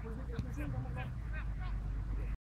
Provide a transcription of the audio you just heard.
Thank you.